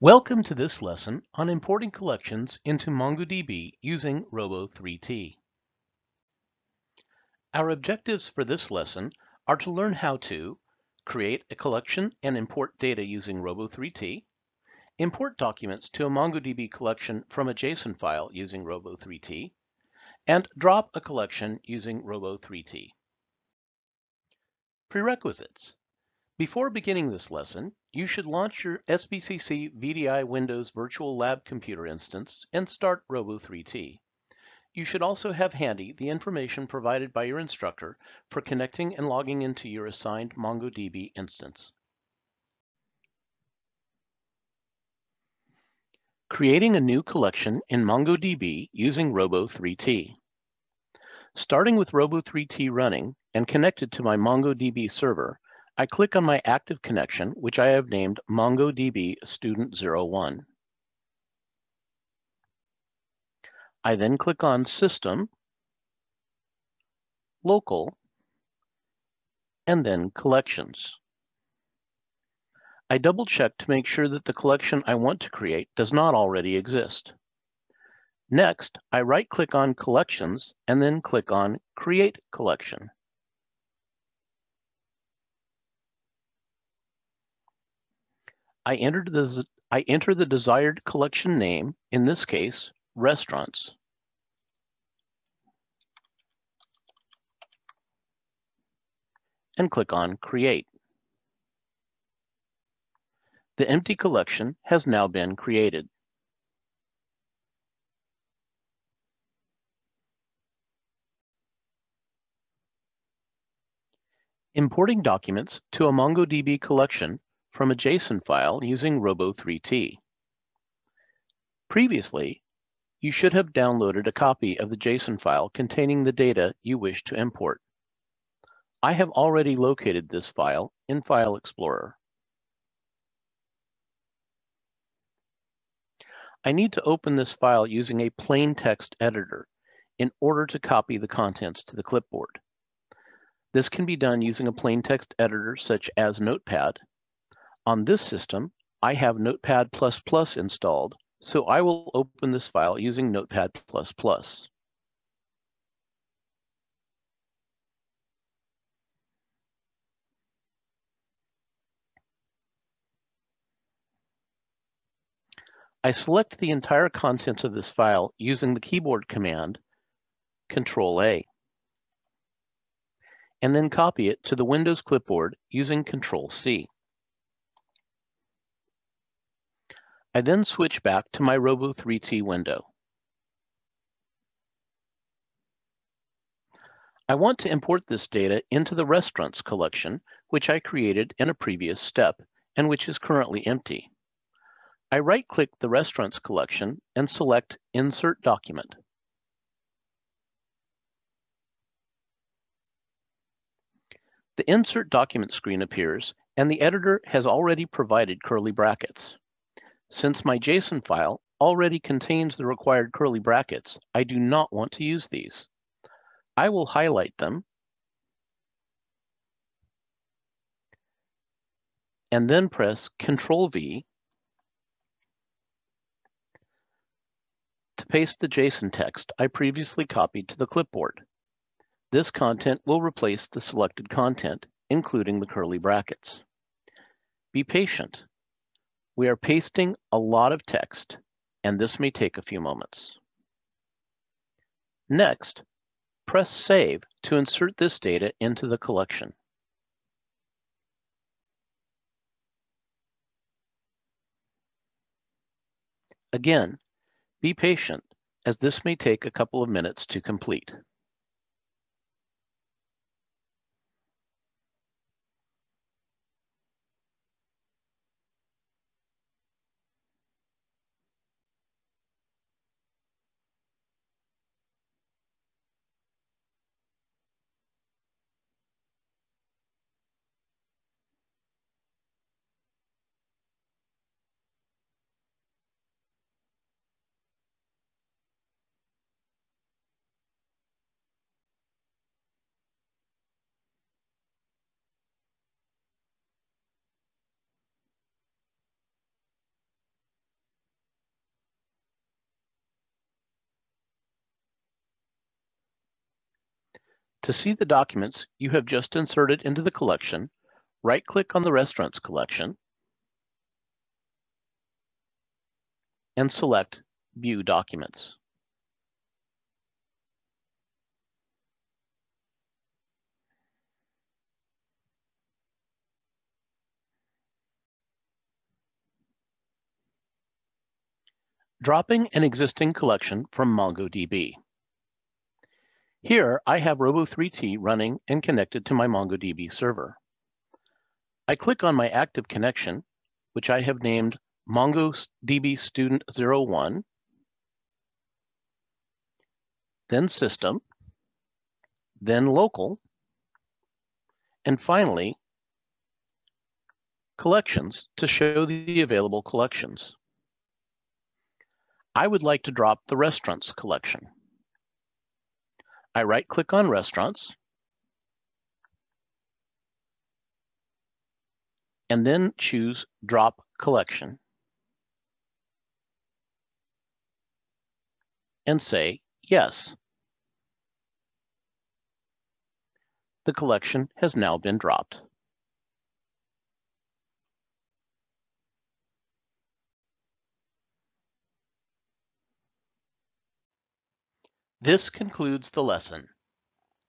Welcome to this lesson on importing collections into MongoDB using Robo3T. Our objectives for this lesson are to learn how to create a collection and import data using Robo3T, import documents to a MongoDB collection from a JSON file using Robo3T, and drop a collection using Robo3T. Prerequisites. Before beginning this lesson, you should launch your SPCC VDI Windows Virtual Lab Computer instance and start Robo3T. You should also have handy the information provided by your instructor for connecting and logging into your assigned MongoDB instance. Creating a new collection in MongoDB using Robo3T. Starting with Robo3T running and connected to my MongoDB server, I click on my active connection, which I have named MongoDB Student 01. I then click on System, Local, and then Collections. I double check to make sure that the collection I want to create does not already exist. Next, I right click on Collections and then click on Create Collection. I entered the, I enter the desired collection name, in this case, restaurants. And click on Create. The empty collection has now been created. Importing documents to a MongoDB collection from a JSON file using Robo3T. Previously, you should have downloaded a copy of the JSON file containing the data you wish to import. I have already located this file in File Explorer. I need to open this file using a plain text editor in order to copy the contents to the clipboard. This can be done using a plain text editor such as Notepad on this system, I have Notepad++ installed, so I will open this file using Notepad++. I select the entire contents of this file using the keyboard command Control A, and then copy it to the Windows clipboard using Control I then switch back to my Robo3T window. I want to import this data into the restaurants collection, which I created in a previous step and which is currently empty. I right-click the restaurants collection and select Insert Document. The Insert Document screen appears, and the editor has already provided curly brackets. Since my JSON file already contains the required curly brackets, I do not want to use these. I will highlight them and then press Control V to paste the JSON text I previously copied to the clipboard. This content will replace the selected content, including the curly brackets. Be patient. We are pasting a lot of text, and this may take a few moments. Next, press Save to insert this data into the collection. Again, be patient, as this may take a couple of minutes to complete. To see the documents you have just inserted into the collection, right-click on the Restaurants collection and select View Documents. Dropping an existing collection from MongoDB. Here, I have Robo3T running and connected to my MongoDB server. I click on my active connection, which I have named MongoDB Student 01, then System, then Local, and finally, Collections to show the available collections. I would like to drop the Restaurants collection. I right-click on Restaurants, and then choose Drop Collection. And say Yes. The collection has now been dropped. This concludes the lesson.